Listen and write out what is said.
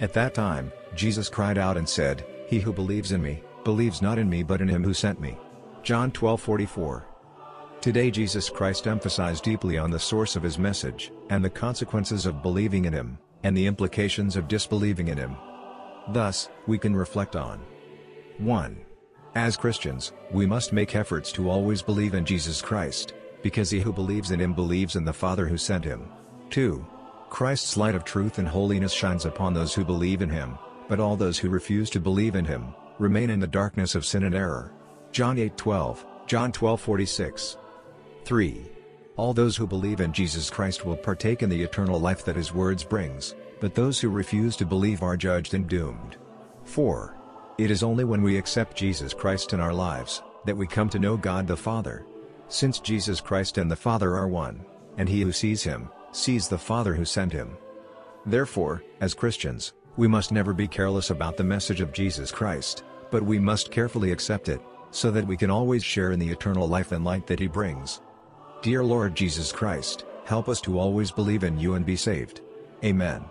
At that time, Jesus cried out and said, He who believes in me, believes not in me but in him who sent me. John 12:44. Today Jesus Christ emphasized deeply on the source of his message, and the consequences of believing in him, and the implications of disbelieving in him. Thus, we can reflect on 1. As Christians, we must make efforts to always believe in Jesus Christ, because he who believes in him believes in the Father who sent him. 2. Christ's light of truth and holiness shines upon those who believe in him, but all those who refuse to believe in him, remain in the darkness of sin and error. John 8:12, John 12:46. 3. All those who believe in Jesus Christ will partake in the eternal life that his words brings, but those who refuse to believe are judged and doomed. 4. It is only when we accept Jesus Christ in our lives, that we come to know God the Father. Since Jesus Christ and the Father are one, and he who sees him, sees the Father who sent him. Therefore, as Christians, we must never be careless about the message of Jesus Christ, but we must carefully accept it, so that we can always share in the eternal life and light that he brings. Dear Lord Jesus Christ, help us to always believe in you and be saved. Amen.